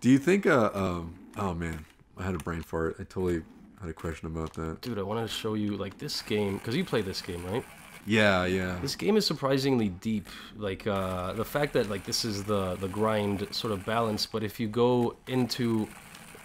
Do you think? Uh, um, oh man, I had a brain fart. I totally had a question about that. Dude, I want to show you like this game because you play this game, right? Yeah, yeah. This game is surprisingly deep. Like uh, the fact that like this is the the grind sort of balance, but if you go into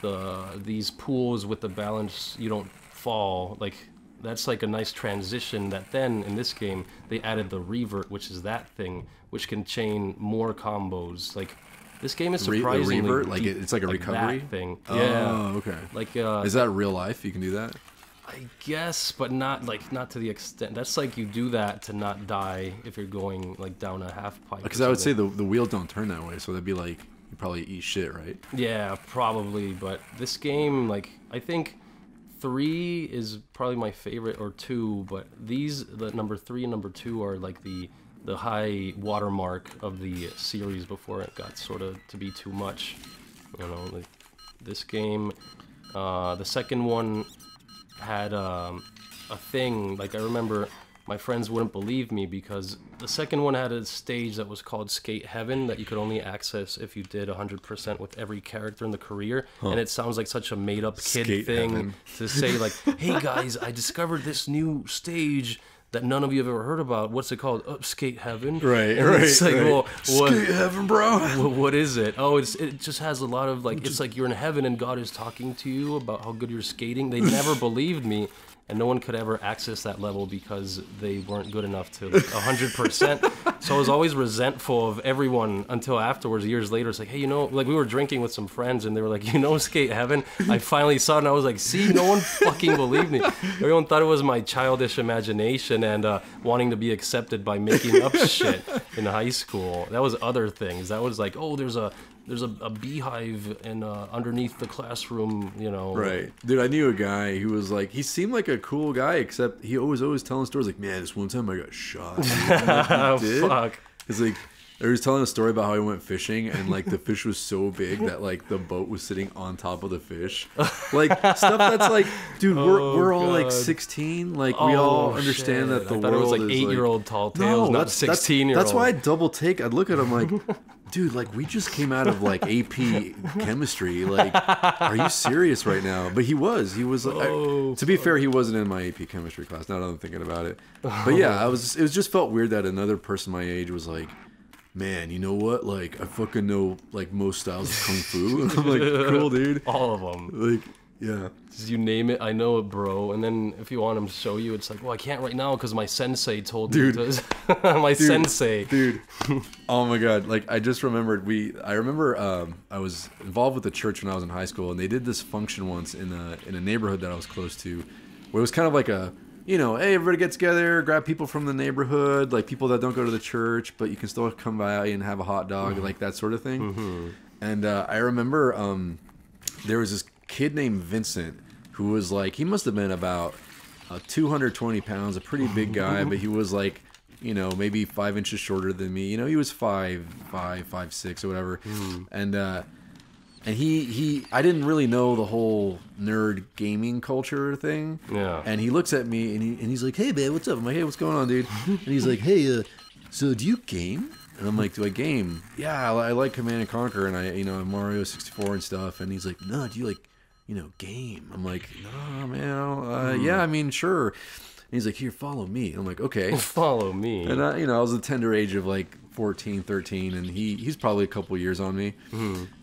the these pools with the balance, you don't fall. Like that's like a nice transition. That then in this game they added the revert, which is that thing which can chain more combos. Like this game is Re- surprisingly revert, like deep. it's like a recovery? that thing. Oh, Yeah. okay. Like uh, Is that real life? You can do that? I guess, but not like not to the extent. That's like you do that to not die if you're going like down a half pipe. Because I would say the the wheels don't turn that way, so that'd be like you probably eat shit, right? yeah, probably. But this game, like I think three is probably my favorite, or two. But these, the number three and number two, are like the the high watermark of the series before it got sort of to be too much. You know, like this game. Uh, the second one had um, a thing. Like I remember, my friends wouldn't believe me because the second one had a stage that was called Skate Heaven that you could only access if you did 100% with every character in the career. And it sounds like such a made-up kid Skate thing Heaven. to say like, "Hey guys, I discovered this new stage." That none of you have ever heard about. What's it called? Oh, Skate Heaven. Right, And It's like, right. well, what, Skate heaven, bro. Wha- what is it? Oh, it's it just has a lot of like it's like you're in heaven and God is talking to you about how good you're skating. They never believed me, and no one could ever access that level because they weren't good enough to hundred percent. So I was always resentful of everyone until afterwards, years later. It's like, hey, you know, like we were drinking with some friends and they were like, you know, skate heaven. I finally saw it and I was like, see, no one fucking believed me. Everyone thought it was my childish imagination and uh, wanting to be accepted by making up shit in high school. That was other things. That was like, oh, there's a there's a, a beehive in uh, underneath the classroom, you know. Right, dude. I knew a guy who was like, he seemed like a cool guy, except he always always telling stories like, man, this one time I got shot. dude." Oh, like? Fuck. It's like. He was telling a story about how he went fishing and like the fish was so big that like the boat was sitting on top of the fish, like stuff that's like, dude, we're, Oh, we we're all like 16, like we all Oh, understand shit. that the I world it was like is eight-year-old tall tales, not that's- that's- 16-year-old. That's why I double take. I'd look at him like, dude, like we just came out of like AP chemistry. Like, are you serious right now? But he was. He was. I- Oh, to be fair, he wasn't in my AP chemistry class. Now that I'm thinking about it. But yeah, I was. It was just felt weird that another person my age was like. Man, you know what? Like, I fucking know like most styles of kung fu. I'm like, cool, dude. all of them. Like, yeah. You name it, I know it, bro. And then if you want him to show you, it's like, well, I can't right now because my sensei told Dude. me to. my sensei. dude oh my god like i just remembered we i remember um, i was involved with the church when i was in high school and they did this function once in a in a neighborhood that i was close to where it was kind of like a you know hey everybody get together grab people from the neighborhood like people that don't go to the church but you can still come by and have a hot dog like that sort of thing and uh, i remember um, there was this kid named Vincent who was like he must have been about uh, 220 pounds, a pretty big guy, but he was like you know maybe five inches shorter than me. You know he was five five five six or whatever, and uh, and he he I didn't really know the whole nerd gaming culture thing. Yeah. And he looks at me and he and he's like, "Hey man, what's up?" I'm like, "Hey, what's going on, dude?" And he's like, "Hey, uh, so do you game?" And I'm like, "Do I game?" Yeah, I, I like Command and Conquer and I you know Mario 64 and stuff. And he's like, "No, do you like you know game?" I'm like, "No, man. Uh, Yeah, I mean, sure." And he's like, "Here, follow me." And I'm like, "Okay." Follow me. And I, you know, I was a tender age of like 14, 13, and he he's probably a couple years on me.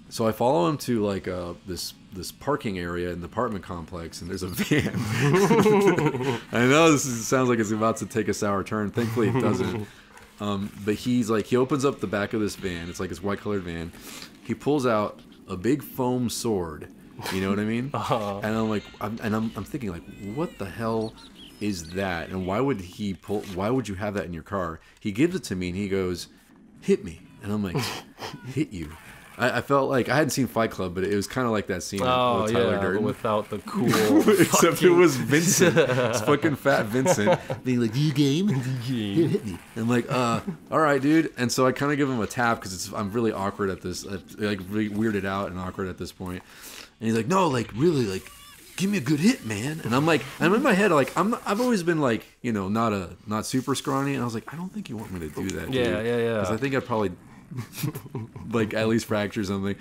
So I follow him to like uh, this this parking area in the apartment complex, and there's a van. I know this is, sounds like it's about to take a sour turn. Thankfully, it doesn't. Um, but he's like, he opens up the back of this van. It's like this white colored van. He pulls out a big foam sword. You know what I mean? Uh-huh. And I'm like, I'm, and I'm, I'm thinking like, what the hell is that? And why would he pull? Why would you have that in your car? He gives it to me and he goes, hit me. And I'm like, hit you. I, I felt like I hadn't seen Fight Club, but it was kind of like that scene oh with Tyler yeah, Durden. without the cool. Except it was Vincent, it's fucking fat Vincent, being like, "Do you game?" Here, hit me. And I'm like, "Uh, all right, dude." And so I kind of give him a tap because it's I'm really awkward at this, at, like really weirded out and awkward at this point. And he's like, "No, like really, like, give me a good hit, man." And I'm like, I'm in my head like I'm I've always been like, you know, not a not super scrawny, and I was like, I don't think you want me to do that. Yeah, yeah, yeah, Because I think I'd probably like at least fracture something.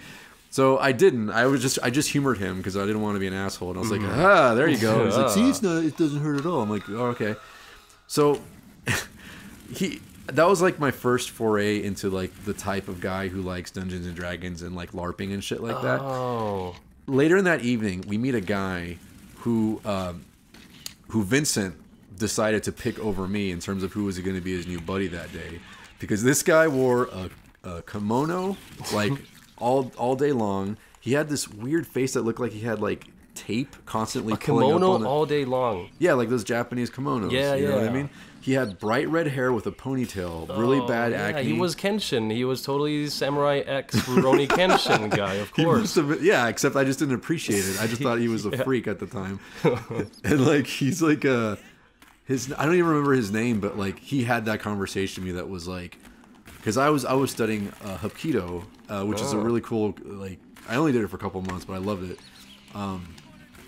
So I didn't. I was just I just humored him because I didn't want to be an asshole, and I was like, Mm-hmm. ah, there you go. He's like, see, it's not, it doesn't hurt at all. I'm like, oh, okay. So he that was like my first foray into like the type of guy who likes Dungeons and Dragons and like LARPing and shit like that. Oh, Later in that evening, we meet a guy who um, who Vincent decided to pick over me in terms of who was going to be his new buddy that day, because this guy wore a, a kimono like all all day long. He had this weird face that looked like he had like tape constantly on kimono the- all day long. yeah, like those Japanese kimonos. Yeah, you know what I mean? He had bright red hair with a ponytail, really Oh, bad yeah, acne. He was Kenshin. He was totally Samurai X Rurouni Kenshin guy, of course. have yeah, except I just didn't appreciate it. I just thought he was a freak at the time. and like he's like uh his I don't even remember his name, but like he had that conversation with me that was like because I was I was studying uh, Hapkido, uh, which is a Oh. really cool like I only did it for a couple months, but I loved it. Um,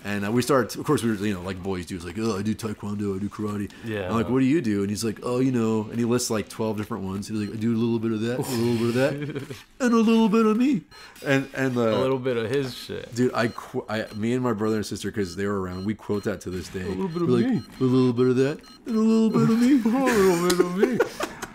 and uh, we started, of course, we were, you know, like boys do. It's like, oh, I do taekwondo, I do karate. Yeah. I'm like, what do you do? And he's like, oh, you know, and he lists like 12 different ones. He's like, I do a little bit of that, a little bit of that, and a little bit of me. And, and, uh, a little bit of his shit. Dude, I, qu- I, me and my brother and sister, because they were around, we quote that to this day. A little bit of We're like, me. A little bit of that, and a little bit of me. a little bit of me.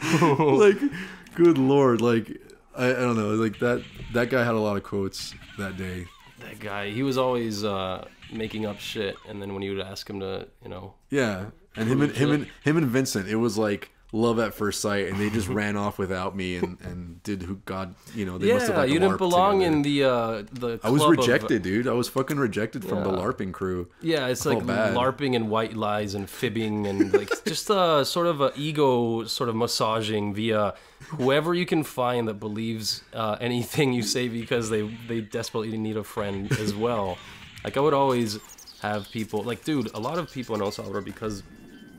like, good lord, like, I, I don't know, like that. That guy had a lot of quotes that day. That guy, he was always uh, making up shit, and then when you would ask him to, you know, Yeah, and him and him and him and Vincent, it was like love at first sight, and they just ran off without me and and did who God, you know, they must have yeah, like you didn't belong together. in the uh, the. I was of- rejected, dude. I was fucking rejected from the LARPing crew. Yeah, it's like bad. larping and white lies and fibbing and like just a sort of a ego sort of massaging via whoever you can find that believes uh, anything you say because they they desperately need a friend as well. Like I would always have people like, dude, a lot of people in El Salvador because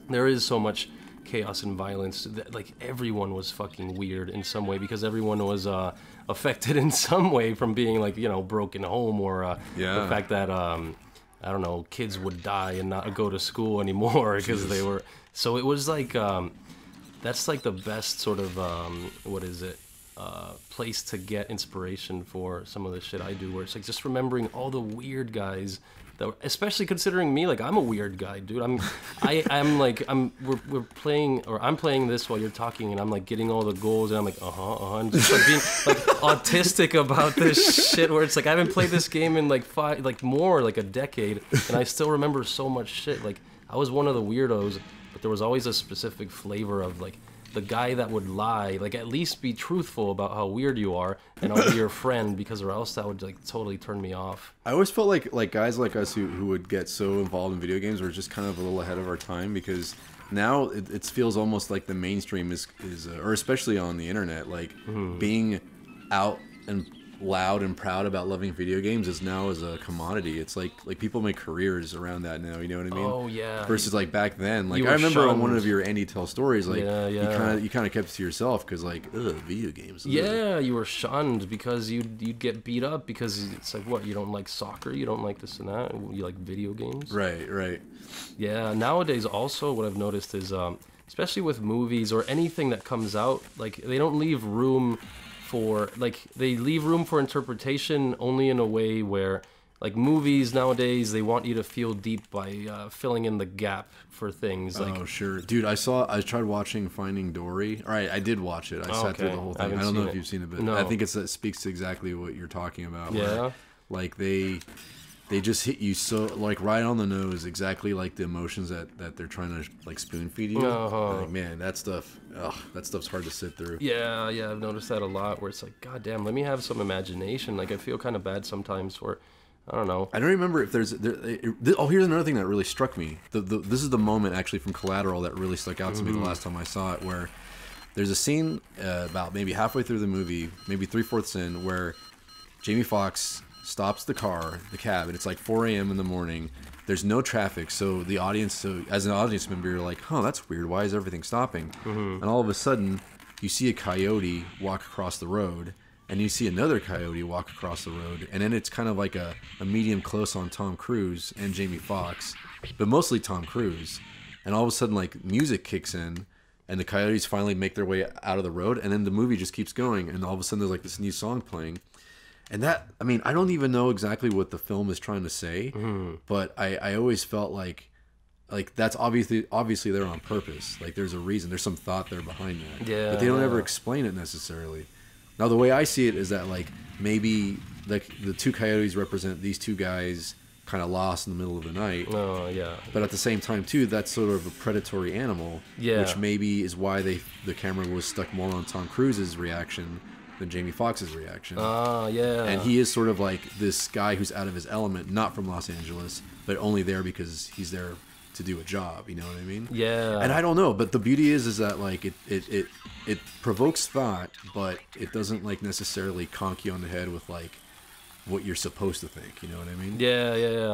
there is so much chaos and violence that like everyone was fucking weird in some way because everyone was uh affected in some way from being like you know broken home or uh Yeah. the fact that um I don't know, kids would die and not go to school anymore because they were. So it was like, um, that's like the best sort of, um, what is it, uh, place to get inspiration for some of the shit I do, where it's like just remembering all the weird guys that, were, especially considering me, like I'm a weird guy, dude. I'm, I, I'm like, I'm, we're, we're playing, or I'm playing this while you're talking, and I'm like getting all the goals, and I'm like, uh huh, uh huh, and just like being like autistic about this shit, where it's like I haven't played this game in like five, like more, like a decade, and I still remember so much shit. Like I was one of the weirdos, but there was always a specific flavor of like the guy that would lie, like at least be truthful about how weird you are, and I'll be your friend because or else that would like totally turn me off. I always felt like like guys like us who, who would get so involved in video games were just kind of a little ahead of our time because now it, it feels almost like the mainstream is is uh, or especially on the internet like Mm-hmm. being out and loud and proud about loving video games is now as a commodity. It's like like people make careers around that now. You know what I mean? Oh, yeah. Versus like back then, like You I remember on one of your Andy tell stories, like Yeah, you kind of you kind of kept it to yourself because like ugh, video games. ugh. Yeah, you were shunned because you'd you'd get beat up because it's like what you don't like soccer, you don't like this and that, you like video games. Right, right. Yeah, nowadays also what I've noticed is um, especially with movies or anything that comes out, like they don't leave room for like they leave room for interpretation only in a way where like movies nowadays they want you to feel deep by uh, filling in the gap for things like oh sure, dude. I saw. I tried watching Finding Dory. All right, I did watch it. I Oh, sat through the whole thing. I, haven't don't know seen if you've seen it, but No. I think it's it speaks to exactly what you're talking about. where, Yeah. like they they just hit you so like right on the nose, exactly like the emotions that that they're trying to like spoon feed you. Uh-huh. Like man, that stuff. Ugh, that stuff's hard to sit through. Yeah, yeah, I've noticed that a lot. Where it's like, God damn, let me have some imagination. Like I feel kind of bad sometimes for, I don't know. I don't remember if there's. There, it, oh, here's another thing that really struck me. The, the, this is the moment actually from Collateral that really stuck out to me the last time I saw it, where there's a scene uh, about maybe halfway through the movie, maybe three fourths in, where Jamie Foxx stops the car, the cab, and it's like 4 a.m. in the morning. There's no traffic, so the audience, so as an audience member, you're like, "Huh, that's weird. Why is everything stopping?" Mm-hmm. And all of a sudden, you see a coyote walk across the road, and you see another coyote walk across the road, and then it's kind of like a, a medium close on Tom Cruise and Jamie Foxx, but mostly Tom Cruise. And all of a sudden, like music kicks in, and the coyotes finally make their way out of the road, and then the movie just keeps going, and all of a sudden there's like this new song playing, and that I mean I don't even know exactly what the film is trying to say, Mm-hmm. but I I always felt like like that's obviously obviously there on purpose. Like there's a reason, there's some thought there behind that. Yeah, but they don't ever explain it necessarily. Now the way I see it is that like maybe like the two coyotes represent these two guys kind of lost in the middle of the night. Oh yeah. But at the same time, too, that's sort of a predatory animal, Yeah. which maybe is why they the camera was stuck more on Tom Cruise's reaction than Jamie Foxx's reaction. Ah yeah. and he is sort of like this guy who's out of his element, not from Los Angeles, but only there because he's there to do a job. You know what I mean? Yeah. And I don't know, but the beauty is, is that like it, it, it, it provokes thought, but it doesn't like necessarily conk you on the head with like what you're supposed to think. You know what I mean? Yeah, yeah, yeah.